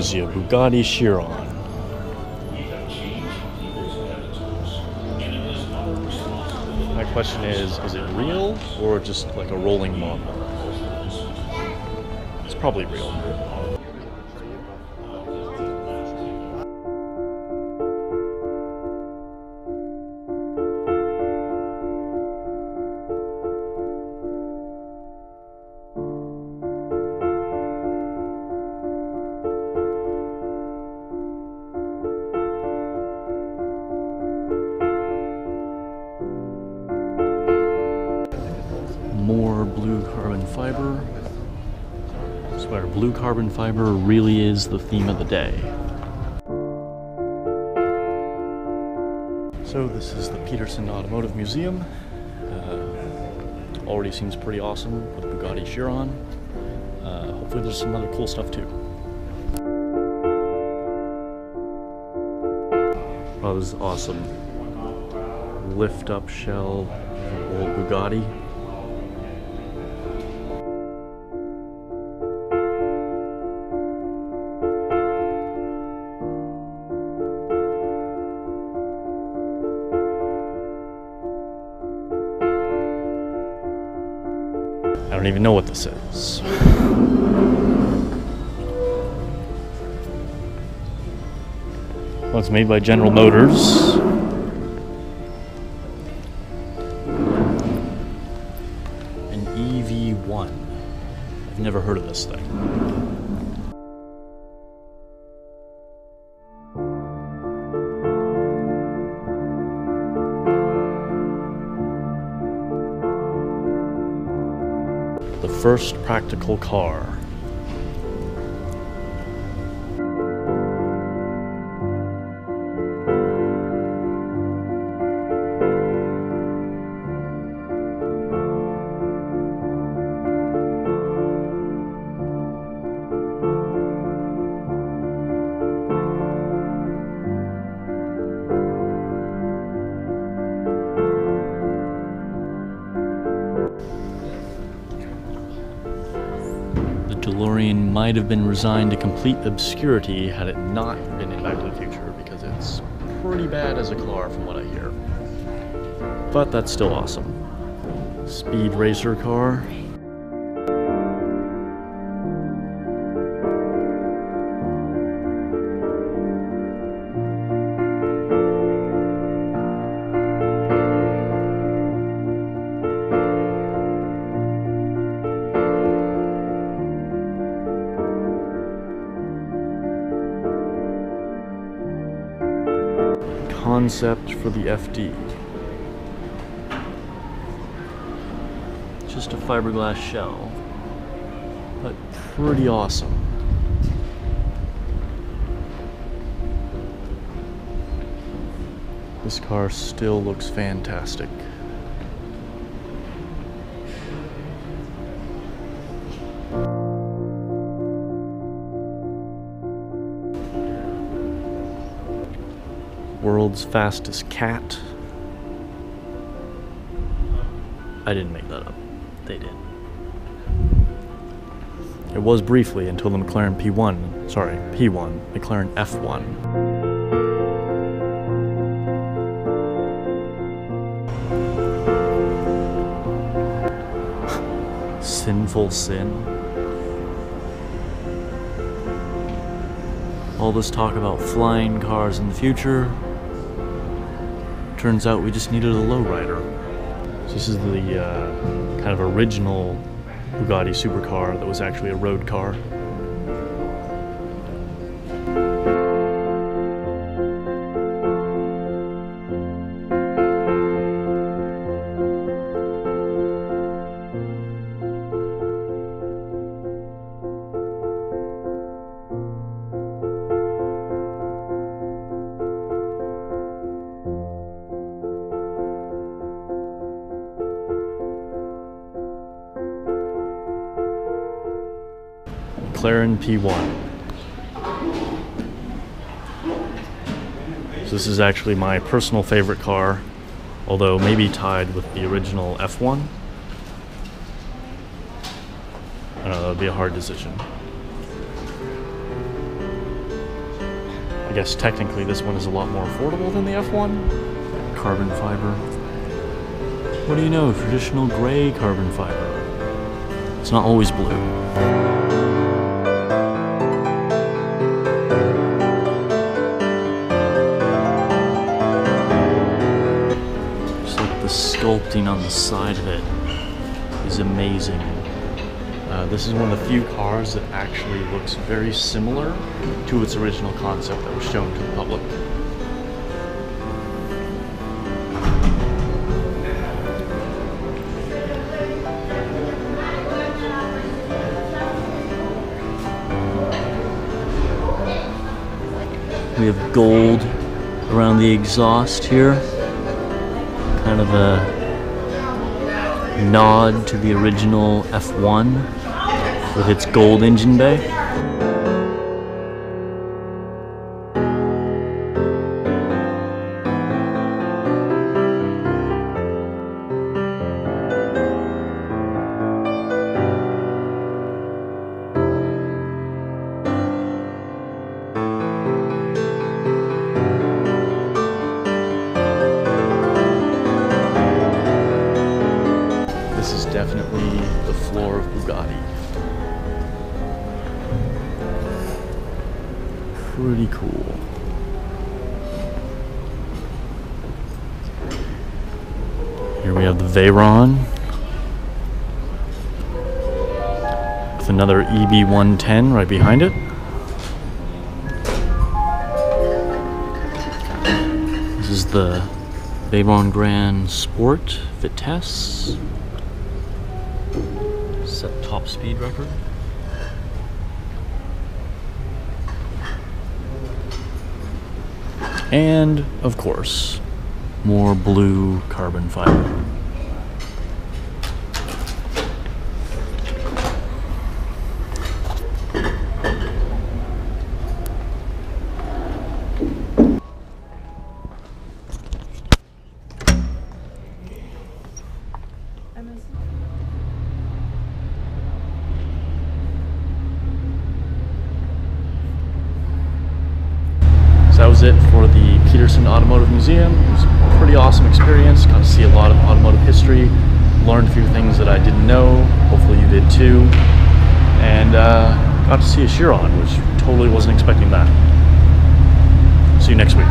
A Bugatti Chiron. My question is, is it real or just like a rolling model? It's probably real. More blue carbon fiber. I swear, blue carbon fiber really is the theme of the day. So this is the Petersen Automotive Museum. Uh, already seems pretty awesome with Bugatti Chiron. Uh, hopefully there's some other cool stuff too. Oh, this is awesome. Lift up shell old Bugatti. Don't even know what this is. Well, it's made by General Motors. First practical car. Might have been resigned to complete obscurity had it not been in Back to the Future because it's pretty bad as a car from what I hear. But that's still awesome. Speed racer car. Concept for the FD. Just a fiberglass shell, but pretty awesome. This car still looks fantastic. World's fastest cat. I didn't make that up. They did. It was briefly until the McLaren P1, sorry, P1, McLaren F1. Sinful sin. All this talk about flying cars in the future. Turns out we just needed a lowrider. So this is the uh, kind of original Bugatti supercar that was actually a road car. McLaren P1. So this is actually my personal favorite car, although maybe tied with the original F1. I know, that would be a hard decision. I guess technically this one is a lot more affordable than the F1. Carbon fiber. What do you know? Traditional gray carbon fiber. It's not always blue. Sculpting on the side of it is amazing. Uh, this is one of the few cars that actually looks very similar to its original concept that was shown to the public. We have gold around the exhaust here. Kind of a nod to the original F1 with its gold engine bay. Definitely the floor of Bugatti. Pretty cool. Here we have the Veyron with another EB110 right behind it. This is the Veyron Grand Sport Vitesse set top speed record. And, of course, more blue carbon fiber. That was it for the Petersen Automotive Museum. It was a pretty awesome experience. Got to see a lot of automotive history, learned a few things that I didn't know. Hopefully you did too. And uh, got to see a Chiron, which totally wasn't expecting that. See you next week.